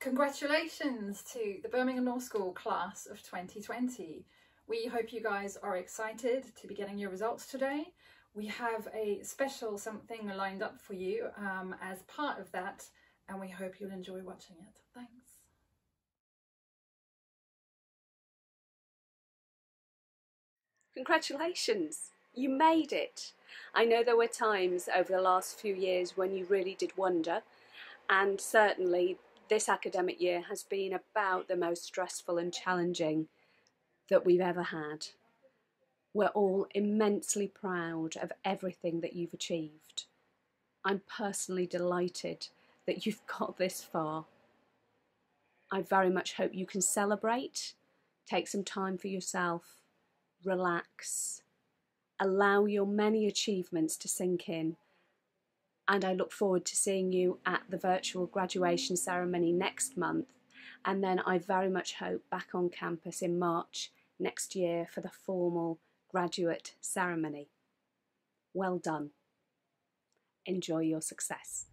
Congratulations to the Birmingham Law School class of 2020. We hope you guys are excited to be getting your results today. We have a special something lined up for you um, as part of that and we hope you'll enjoy watching it. Thanks. Congratulations, you made it. I know there were times over the last few years when you really did wonder, and certainly this academic year has been about the most stressful and challenging that we've ever had. We're all immensely proud of everything that you've achieved. I'm personally delighted that you've got this far. I very much hope you can celebrate, take some time for yourself, relax, allow your many achievements to sink in. And I look forward to seeing you at the virtual graduation ceremony next month. And then I very much hope back on campus in March next year for the formal graduate ceremony. Well done. Enjoy your success.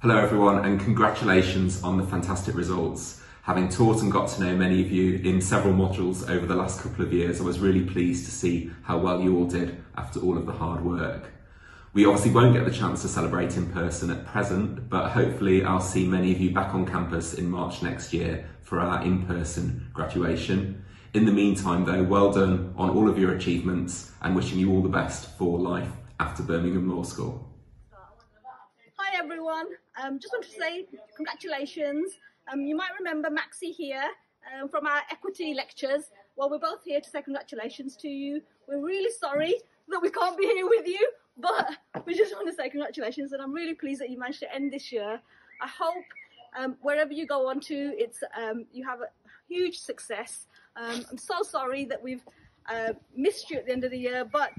Hello everyone and congratulations on the fantastic results. Having taught and got to know many of you in several modules over the last couple of years, I was really pleased to see how well you all did after all of the hard work. We obviously won't get the chance to celebrate in person at present, but hopefully I'll see many of you back on campus in March next year for our in-person graduation. In the meantime though, well done on all of your achievements and wishing you all the best for life after Birmingham Law School. Hi everyone, um, just want to say congratulations. Um, you might remember Maxie here um, from our equity lectures. Well, we're both here to say congratulations to you. We're really sorry that we can't be here with you, but we just want to say congratulations and I'm really pleased that you managed to end this year. I hope um, wherever you go on to, it's um, you have a huge success. Um, I'm so sorry that we've uh, missed you at the end of the year, but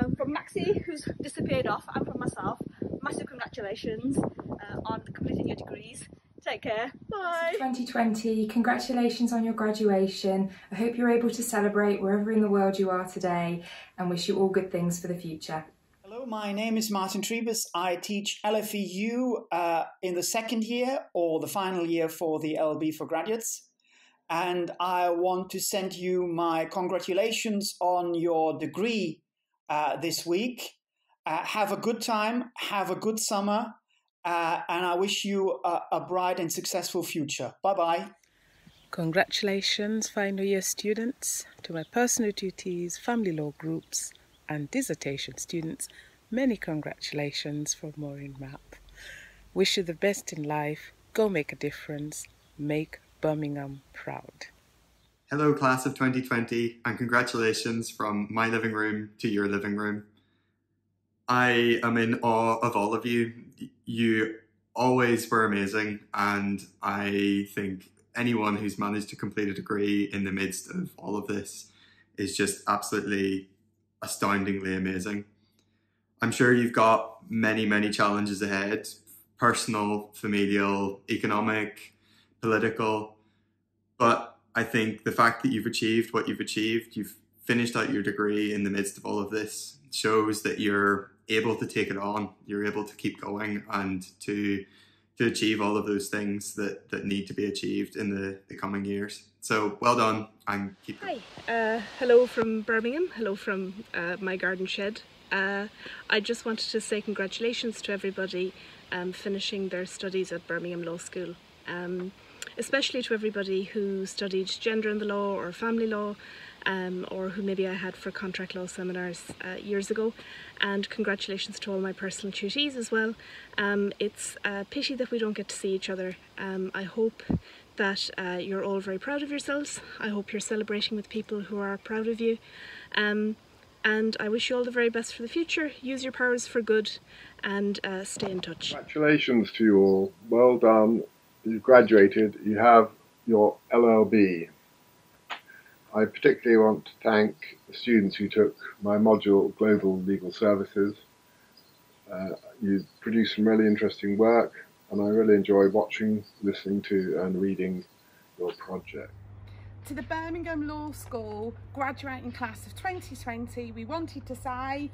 um, from Maxie, who's disappeared off, and from myself, massive congratulations uh, on completing your degrees. Take care. Bye. 2020, congratulations on your graduation. I hope you're able to celebrate wherever in the world you are today and wish you all good things for the future. My name is Martin Trybus. I teach LFEU uh, in the second year or the final year for the LB for graduates. And I want to send you my congratulations on your degree uh, this week. Uh, have a good time, have a good summer, uh, and I wish you a, a bright and successful future. Bye bye. Congratulations, final year students, to my personal tutees, family law groups, and dissertation students. Many congratulations from Maureen Mapp. Wish you the best in life. Go make a difference. Make Birmingham proud. Hello, class of 2020, and congratulations from my living room to your living room. I am in awe of all of you. You always were amazing, and I think anyone who's managed to complete a degree in the midst of all of this is just absolutely astoundingly amazing. I'm sure you've got many, many challenges ahead personal, familial, economic, political. But I think the fact that you've achieved what you've achieved, you've finished out your degree in the midst of all of this, shows that you're able to take it on, you're able to keep going and to to achieve all of those things that, that need to be achieved in the, the coming years. So well done and keep going. Hi, uh, hello from Birmingham, hello from uh, my garden shed. Uh, I just wanted to say congratulations to everybody um, finishing their studies at Birmingham Law School. Um, especially to everybody who studied gender in the law or family law um, or who maybe I had for contract law seminars uh, years ago. And congratulations to all my personal tutees as well. Um, it's a pity that we don't get to see each other. Um, I hope that uh, you're all very proud of yourselves. I hope you're celebrating with people who are proud of you. Um, and I wish you all the very best for the future. Use your powers for good and uh, stay in touch. Congratulations to you all. Well done. You've graduated. You have your LLB. I particularly want to thank the students who took my module Global Legal Services. Uh, you produced some really interesting work and I really enjoy watching, listening to and reading your project. To the Birmingham Law School graduating class of 2020 we wanted to say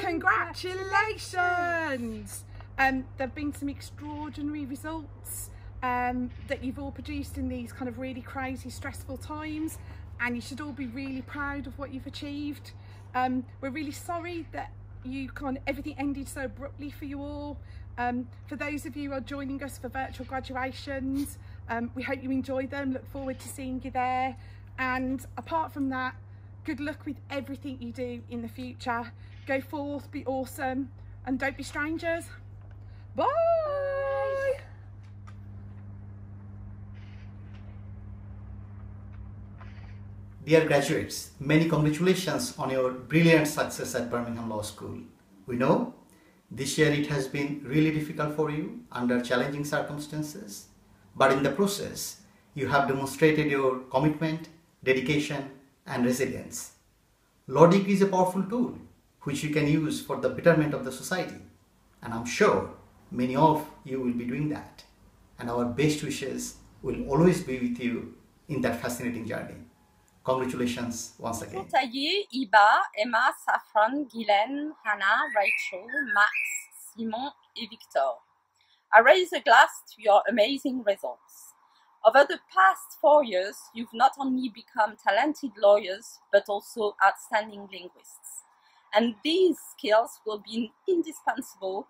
congratulations! Um, there have been some extraordinary results um, that you've all produced in these kind of really crazy, stressful times, and you should all be really proud of what you've achieved. Um, we're really sorry that you kind of, everything ended so abruptly for you all. Um, for those of you who are joining us for virtual graduations, um, we hope you enjoy them, look forward to seeing you there. And apart from that, good luck with everything you do in the future. Go forth, be awesome, and don't be strangers. Bye! Dear graduates, many congratulations on your brilliant success at Birmingham Law School. We know this year it has been really difficult for you under challenging circumstances, but in the process, you have demonstrated your commitment, dedication, and resilience. Law degree is a powerful tool which you can use for the betterment of the society, and I'm sure many of you will be doing that. And our best wishes will always be with you in that fascinating journey. Congratulations once again. Montaillé, Iba, Emma, Saffron, Guylaine, Hannah, Rachel, Max, Simon, et Victor. I raise a glass to your amazing results. Over the past four years, you've not only become talented lawyers, but also outstanding linguists. And these skills will be indispensable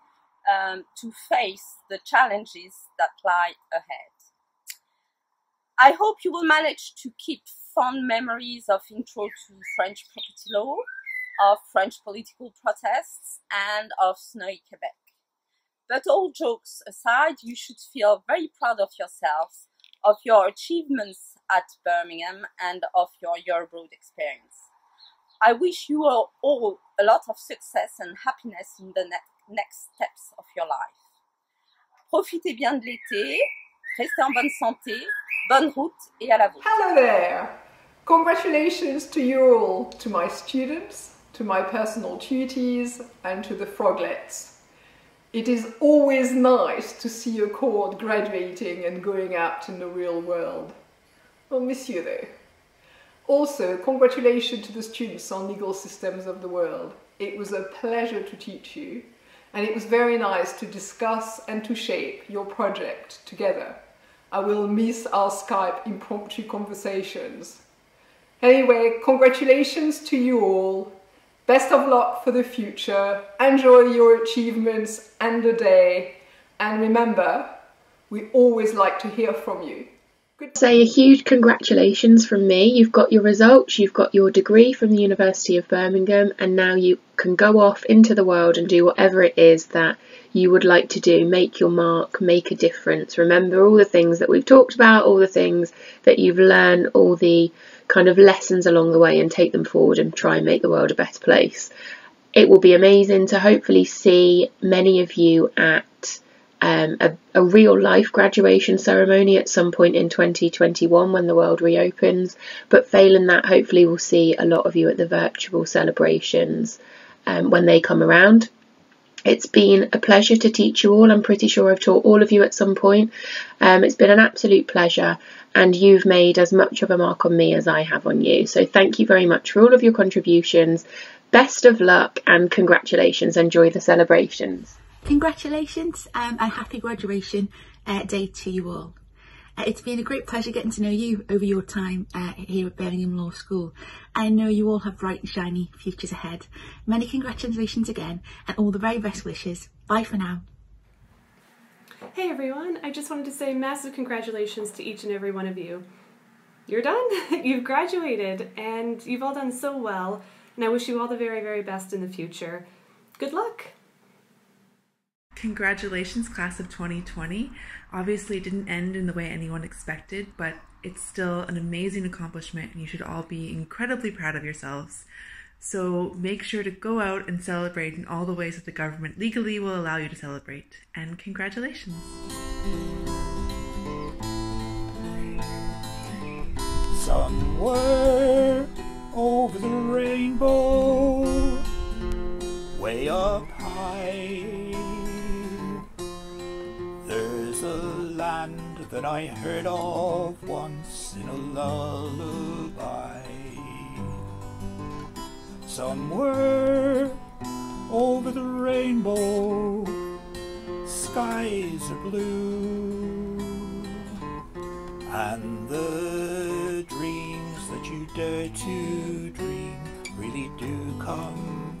um, to face the challenges that lie ahead. I hope you will manage to keep fond memories of Intro to French Property Law, of French political protests, and of snowy Quebec. But all jokes aside, you should feel very proud of yourselves, of your achievements at Birmingham, and of your year abroad experience. I wish you all a lot of success and happiness in the ne- next steps of your life. Profitez bien de l'été, restez en bonne santé, bonne route et à la vôtre. Hello there! Congratulations to you all, to my students, to my personal tutees, and to the froglets. It is always nice to see a cohort graduating and going out in the real world. I'll miss you though. Also, congratulations to the students on legal systems of the world. It was a pleasure to teach you, and it was very nice to discuss and to shape your project together. I will miss our Skype impromptu conversations. Anyway, congratulations to you all. Best of luck for the future. Enjoy your achievements and the day. And remember, we always like to hear from you. Say a huge congratulations from me. You've got your results, you've got your degree from the University of Birmingham, and now you can go off into the world and do whatever it is that you would like to do. Make your mark, make a difference. Remember all the things that we've talked about, all the things that you've learned, all the kind of lessons along the way, and take them forward and try and make the world a better place. It will be amazing to hopefully see many of you at um, a, a, real life graduation ceremony at some point in 2021 when the world reopens. But failing that, hopefully, we'll see a lot of you at the virtual celebrations um, when they come around. It's been a pleasure to teach you all. I'm pretty sure I've taught all of you at some point. Um, it's been an absolute pleasure, and you've made as much of a mark on me as I have on you. So, thank you very much for all of your contributions. Best of luck and congratulations. Enjoy the celebrations. Congratulations um, and happy graduation uh, day to you all. Uh, it's been a great pleasure getting to know you over your time uh, here at Birmingham Law School. I know you all have bright and shiny futures ahead. Many congratulations again and all the very best wishes. Bye for now. Hey everyone, I just wanted to say massive congratulations to each and every one of you. You're done. you've graduated and you've all done so well and I wish you all the very, very best in the future. Good luck. Congratulations, class of 2020. Obviously, it didn't end in the way anyone expected, but it's still an amazing accomplishment, and you should all be incredibly proud of yourselves. So make sure to go out and celebrate in all the ways that the government legally will allow you to celebrate. And congratulations! Somewhere over the rainbow, way up high that I heard of once in a lullaby. Somewhere over the rainbow, skies are blue, and the dreams that you dare to dream really do come.